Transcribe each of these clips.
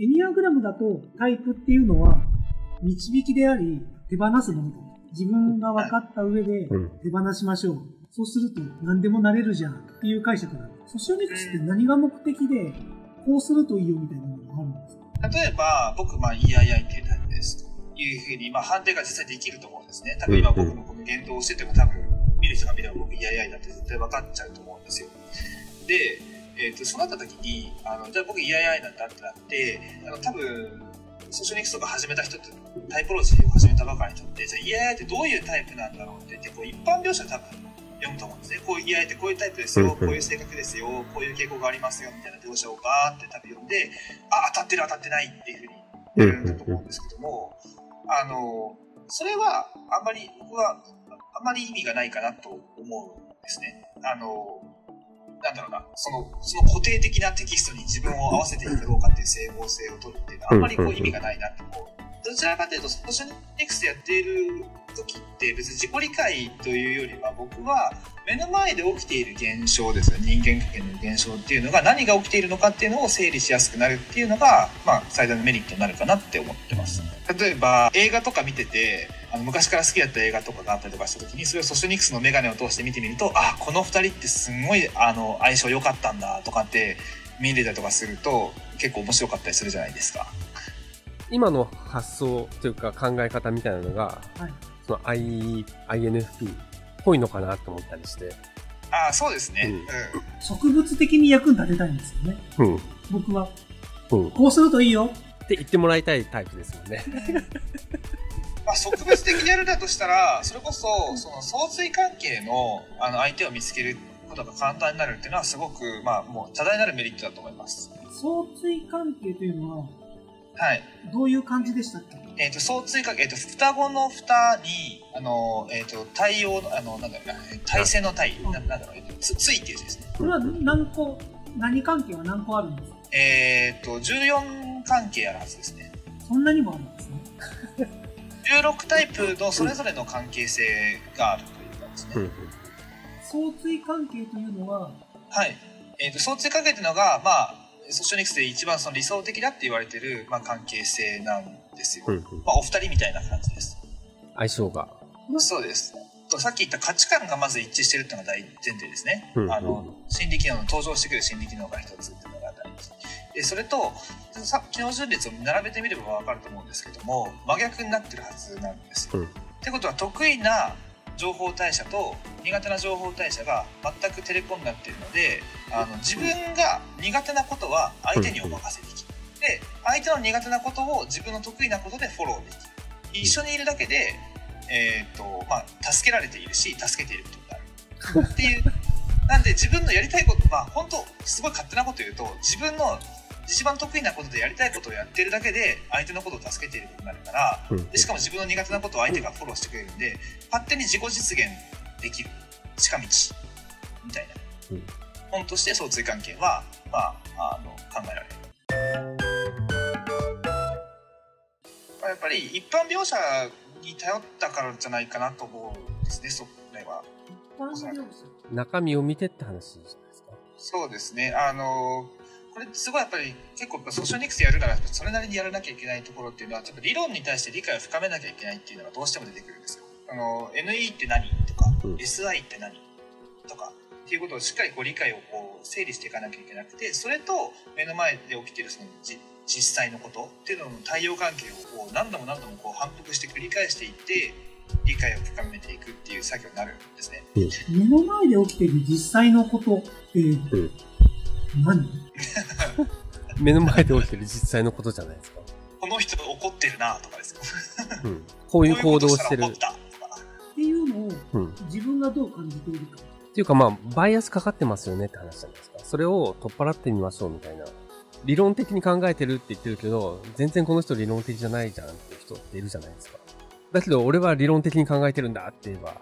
エニアグラムだとタイプっていうのは導きであり手放すものと。自分が分かった上でうん手放しましょう。そうすると何でもなれるじゃんっていう解釈なの。ソシオニクスって何が目的でこうするといいよみたいなのがあるんですか？例えば、僕、まあ、EII っていうタイプです。というふうに、まあ、判定が実際できると思うんですね。多分今僕のこの言動をしてても多分、見る人が見れば僕 EII だって絶対分かっちゃうと思うんですよ。で、えっ、と、そうなった時に、あの、じゃあ僕 EII なんだってなって、あの、多分、ソーシャルニクスとか始めた人って、タイポロジーを始めたばかりにとって、じゃあ EII ってどういうタイプなんだろうって言って、こう一般描写多分読むと思うんですね。こういう EII ってこういうタイプですよ、こういう性格ですよ、こういう傾向がありますよ、みたいな描写をバーって多分読んで、あ、当たってる当たってないっていうふうにやるんだと思うんですけども、あの、それはあんまり、僕はあんまり意味がないかなと思うんですね。あの、なんだろうな、その、その固定的なテキストに自分を合わせていくかどうかっていう整合性をとるっていうのはあんまりこう意味がないなって思う。どちらかというと、ソーシャルネクスやっている時って別に自己理解というよりは僕は目の前で起きている現象ですよ人間関係の現象っていうのが何が起きているのかっていうのを整理しやすくなるっていうのが、まあ、最大のメリットになるかなって思ってます。例えば映画とか見ててあの昔から好きだった映画とかがあったりとかした時にそれをソショニクスのメガネを通して見てみるとあこの2人ってすごいあの相性良かったんだとかって見れたりとかすると結構面白かったりするじゃないですか。今の発想というか考え方みたいなのが、はい。その I、INFP っぽいのかなと思ったりして。ああそうですね。うんうん植物的に役に立てたいんですよね。うん。僕は。うん。っこうするといいよ。て言ってもらいたいタイプですよね。まあ、植物的にやるんだとしたら、それこそ、その相対関係のあの相手を見つけることが簡単になるっていうのは、すごく、まあ、もう多大なるメリットだと思います。相対関係というのははい。どういう感じでしたっけ？えっ、と、相対関係、えっ、と、双子の双に、あの、えっ、と、対応の、あの、なんだろうな、対戦の対、ななんだろう、えっとつ、ついっていう字ですね。これは何個、何関係は何個あるんですか？えっ、と、14関係あるはずですね。そんなにもあるんですね。16タイプのそれぞれの関係性があるというかですね。うん。相対関係というのは、はい。えっ、と、相対関係っていうのが、まあ、ソショニクスで一番その理想的だって言われてる、まあ、関係性なんですよ。うん。うんまあ、お二人みたいな感じです。相性が。そうです。とさっき言った価値観がまず一致してるっていうのが大前提ですね。うんあの、心理機能の登場してくる心理機能が一つっていうのが大事。で、それと、さ機能順列を並べてみればわかると思うんですけども、真逆になってるはずなんですよ。うんってことは、得意な情報代謝と苦手な情報代謝が全くテレコになっているので、あの、自分が苦手なことは相手にお任せできる。で、相手の苦手なことを自分の得意なことでフォローできる。一緒にいるだけで、えーとまあ、助けられているし助けていることになるっていうなんで自分のやりたいことまあ本当すごい勝手なこと言うと自分の一番得意なことでやりたいことをやってるだけで相手のことを助けていることになるからうん。でしかも自分の苦手なことを相手がフォローしてくれるんで勝手に自己実現できる近道みたいなうん本として相対関係は、まあ、あの考えられる。まあやっぱり一般描写に頼ったからじゃないかなと思うんですね、それは。一般描写中身を見てって話じゃないですか？そうですね。あの、これすごいやっぱり結構やっぱソーシャルニクスやるならそれなりにやらなきゃいけないところっていうのは、ちょっと理論に対して理解を深めなきゃいけないっていうのがどうしても出てくるんですよ。あの、NE って何とか、うん SI って何とか、っていうことをしっかりこう理解をこう整理していかなきゃいけなくて、それと目の前で起きているそのじ実際のことっていうのの対応関係をこう何度も何度もこう反復して繰り返していって、理解を深めていくっていう作業になるんですね。目の前で起きている実際のことってうん何、目の前で起きてる実際のことじゃないですか。この人怒ってるなとかですよ。うん。こういう行動をしてる。っていうのをうん。自分がどう感じているか。っていうかまあ、バイアスかかってますよねって話じゃないですか。それを取っ払ってみましょうみたいな。理論的に考えてるって言ってるけど、全然この人理論的じゃないじゃんっていう人っているじゃないですか。だけど俺は理論的に考えてるんだって言えば、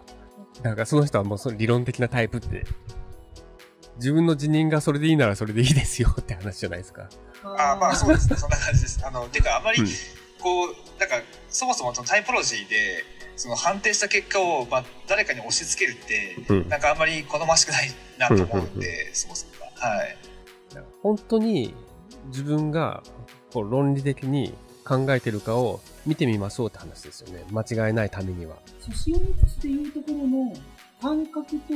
なんかその人はもうその理論的なタイプって、自分の辞任がそれでいいならそれでいいですよって話じゃないですか。あまあそうですね、そんな感じです。あの、ていうかあまりうん、こう、なんか、そもそもそのタイポロジーで、その判定した結果を、まあ、誰かに押し付けるって、うん。なんかあんまり好ましくないなと思うんで、そもそもが。はい。本当に自分がこう論理的に考えてるかを見てみましょうって話ですよね。間違えないためには。ソシオニクスっていうところの感覚と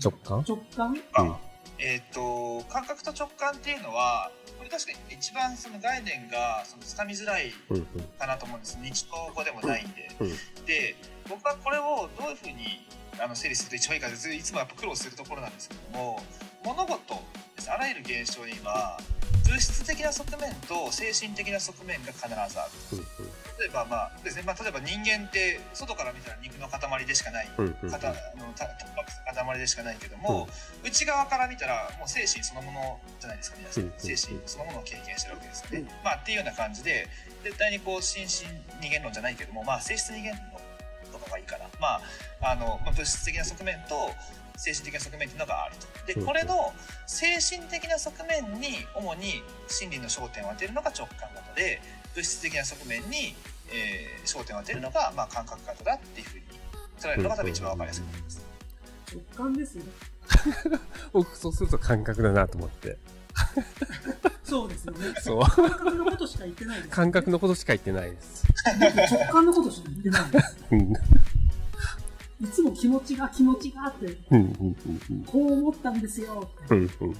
直感？直感？うんえっ、と、感覚と直感っていうのは、これ確かに一番その概念がその掴みづらいうんうん。かなと思うんです。日常語でもないんで。うんで、僕はこれをどういうふうにあの整理すると一番いいかでいつもやっぱ苦労するところなんですけども、物事です、あらゆる現象には、物質的な側面と精神的な側面が必ずある。うん例えば、まあですね。まあ、例えば人間って外から見たら肉の塊でしかない。うんうんうん。型の塊でしかないけども、内側から見たらもう精神そのものじゃないですか皆さん、うん精神そのものを経験してるわけですよね、うんまあっていうような感じで絶対にこう心身二元論じゃないけどもまあ性質二元論とかがいいかな。まああの、まあ、物質的な側面と精神的な側面っていうのがあると。でうんこれの精神的な側面に主に心理の焦点を当てるのが直感型で物質的な側面に、えー焦点を当てるのが、まあ、感覚型だっていうふうに捉えるのが多分一番わかりやすいと思います。直感ですよ。僕、そうすると感覚だなと思って。そうですよね。そう。感覚のことしか言ってないです、感覚のことしか言ってないです。直感のことしか言ってないです。うん。いつも気持ちが気持ちがあって、うん、うん、うん、こう思ったんですよって。うん。うん、うん。